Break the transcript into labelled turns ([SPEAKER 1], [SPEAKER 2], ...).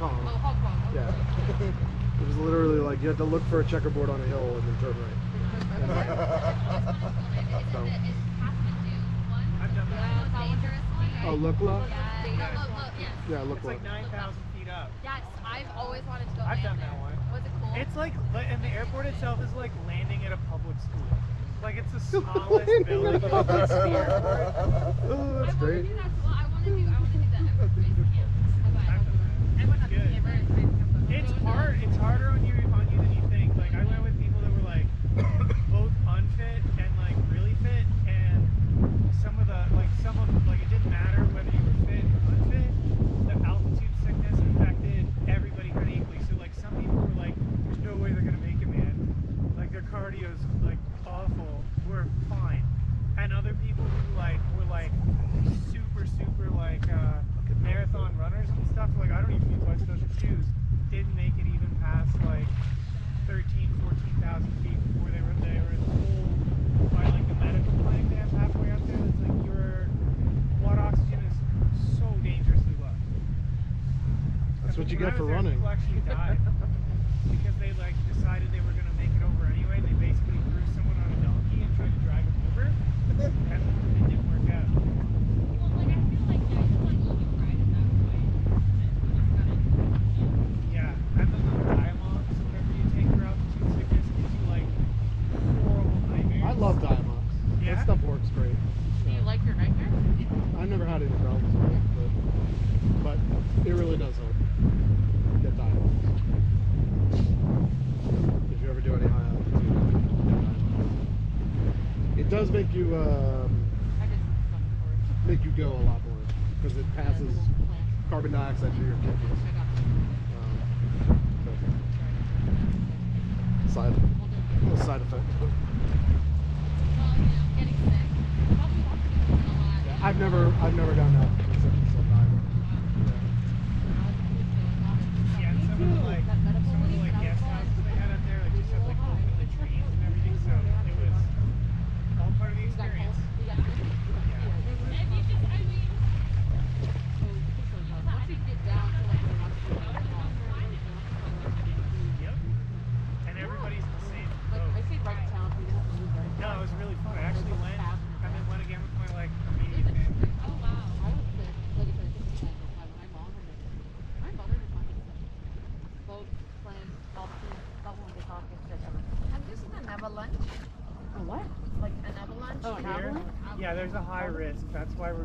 [SPEAKER 1] Kong.
[SPEAKER 2] Oh, Hong Kong.
[SPEAKER 1] Yeah. It was literally like you had to look for a checkerboard on a hill and then turn right. So-
[SPEAKER 3] I've done that.
[SPEAKER 1] Oh, look, look.
[SPEAKER 2] Yes.
[SPEAKER 1] Yeah, look,
[SPEAKER 3] It's
[SPEAKER 1] look.
[SPEAKER 3] like 9,000 feet up.
[SPEAKER 2] Yes, I've always wanted to go.
[SPEAKER 3] I've done that one.
[SPEAKER 2] Was it cool?
[SPEAKER 3] It's like, and the airport itself is like landing at a public school. Like it's the smallest building
[SPEAKER 1] at a public school. Oh, that's
[SPEAKER 2] I
[SPEAKER 1] great.
[SPEAKER 2] want to do that. I want to do. I want to do that. Everest Base Camp.
[SPEAKER 3] I've done that.
[SPEAKER 2] I went on
[SPEAKER 3] Good.
[SPEAKER 2] the Everest Base Camp.
[SPEAKER 3] It's hard. It's harder on you on you than you think. Like I went with people that were like both unfit and like really fit, and some of the like some of like it didn't matter whether you were fit or unfit. The altitude sickness affected everybody kind of equally. So like some people were like, "There's no way they're gonna make it, man." Like their cardio's like awful. We're fine, and other people who like were like super super like uh, marathon runners and stuff. Like I don't even need West Ocean shoes. Didn't make it even past like 13, 14,000 feet before they were they were by like the medical clinic they have halfway up there. It's like your blood oxygen is so dangerously low.
[SPEAKER 1] That's what you get for running.
[SPEAKER 3] People actually died because they like decided they were gonna make it over anyway. And they basically threw someone on a donkey and tried to drag him over, and it didn't work out. Yeah, and then the Diamox, whatever you take for altitude sickness, gives you like horrible nightmares.
[SPEAKER 1] I love Diamox.
[SPEAKER 3] Yeah?
[SPEAKER 1] That stuff works great.
[SPEAKER 2] Do you like your nightmare?
[SPEAKER 1] I've never had any problems with it, but, but it really does help. Get Diamox. If you ever do any high altitude, get It does make you um,
[SPEAKER 2] I just some for it.
[SPEAKER 1] make you go a lot more because it passes carbon dioxide through your kidneys. Um, so side side effect. Yeah, I've never I've never done that except for diving.
[SPEAKER 3] Yeah, and some of the like some of the like guest houses they had up there, like just had like open the trees and everything, so it was all part of the experience. Yeah. Yep. And everybody's in the same boat. No, it was really fun. I actually went and then went again with my like immediate family.
[SPEAKER 2] And this is an avalanche.
[SPEAKER 4] A what?
[SPEAKER 2] Like an avalanche.
[SPEAKER 4] Oh,
[SPEAKER 3] Here,
[SPEAKER 4] avalanche?
[SPEAKER 3] yeah, there's a high risk. That's why we're